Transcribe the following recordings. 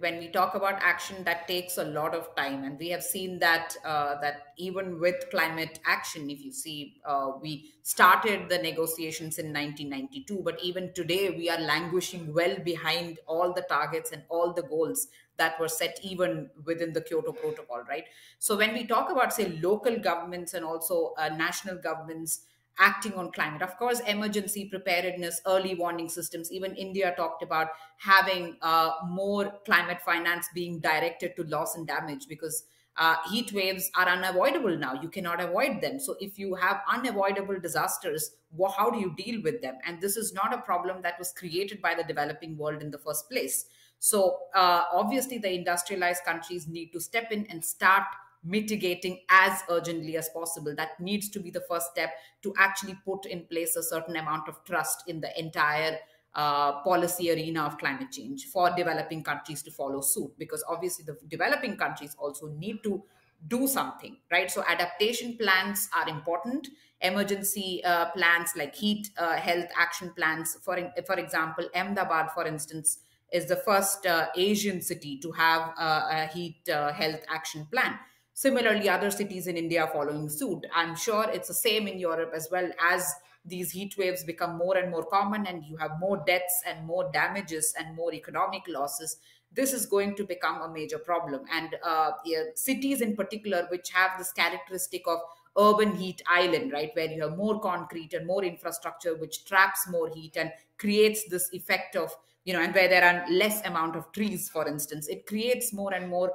when we talk about action, that takes a lot of time, and we have seen that uh, that even with climate action, if you see, uh, we started the negotiations in 1992, but even today we are languishing well behind all the targets and all the goals that were set even within the Kyoto Protocol, right? So when we talk about say local governments and also uh, national governments acting on climate. Of course, emergency preparedness, early warning systems. Even India talked about having uh, more climate finance being directed to loss and damage because uh, heat waves are unavoidable now. You cannot avoid them. So, if you have unavoidable disasters, well, how do you deal with them? And this is not a problem that was created by the developing world in the first place. So, uh, obviously, the industrialized countries need to step in and start mitigating as urgently as possible. That needs to be the first step to actually put in place a certain amount of trust in the entire uh, policy arena of climate change for developing countries to follow suit. Because obviously, the developing countries also need to do something, right? So, adaptation plans are important. Emergency uh, plans like heat uh, health action plans, for, for example, Ahmedabad, for instance, is the first uh, Asian city to have a heat uh, health action plan Similarly, other cities in India are following suit. I'm sure it's the same in Europe as well as these heat waves become more and more common and you have more deaths and more damages and more economic losses this is going to become a major problem and uh, yeah, cities in particular which have this characteristic of urban heat island right where you have more concrete and more infrastructure which traps more heat and creates this effect of you know and where there are less amount of trees for instance it creates more and more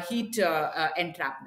heat uh, uh, entrapment